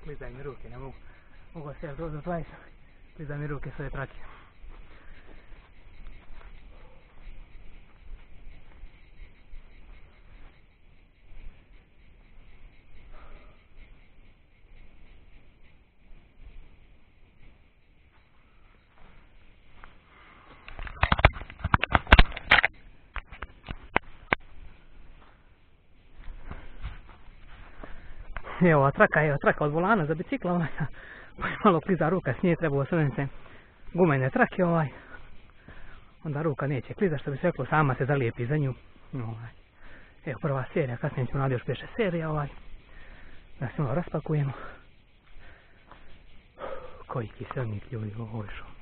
klizaj mi ruke, ne mogu. Mogu se ja do 20, klizaj mi ruke svoje trake. Evo, traka, evo, traka od volana za bicikla, ovaj, malo kliza ruka s treba osvrnuti se gumene trake, ovaj, onda ruka neće kliza, što bi se reklo, sama se zalijepi za nju, ovaj. Evo, prva serija, kasnije ćemo nadati još peše serija, ovaj, da se malo raspakujemo. Koji kiselnik ljudi, ovo je.